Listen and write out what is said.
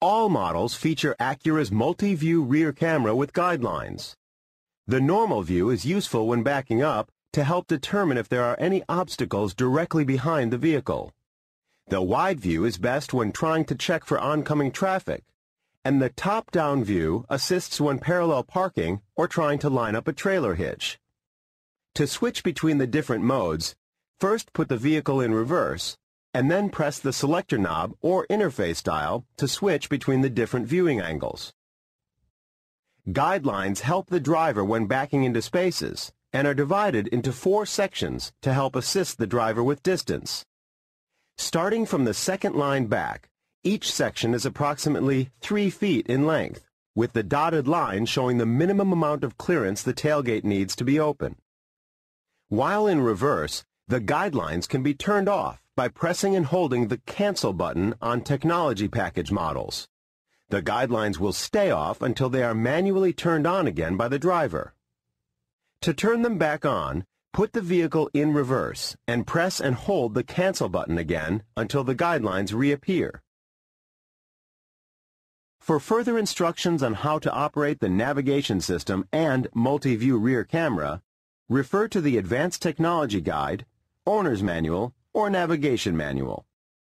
All models feature Acura's multi-view rear camera with guidelines. The normal view is useful when backing up to help determine if there are any obstacles directly behind the vehicle. The wide view is best when trying to check for oncoming traffic, and the top-down view assists when parallel parking or trying to line up a trailer hitch. To switch between the different modes, first put the vehicle in reverse, and then press the selector knob or interface dial to switch between the different viewing angles. Guidelines help the driver when backing into spaces and are divided into four sections to help assist the driver with distance. Starting from the second line back, each section is approximately 3 feet in length, with the dotted line showing the minimum amount of clearance the tailgate needs to be open. While in reverse, the guidelines can be turned off by pressing and holding the Cancel button on technology package models. The guidelines will stay off until they are manually turned on again by the driver. To turn them back on, put the vehicle in reverse and press and hold the Cancel button again until the guidelines reappear. For further instructions on how to operate the navigation system and multi-view rear camera, refer to the Advanced Technology Guide, Owner's Manual, or Navigation Manual.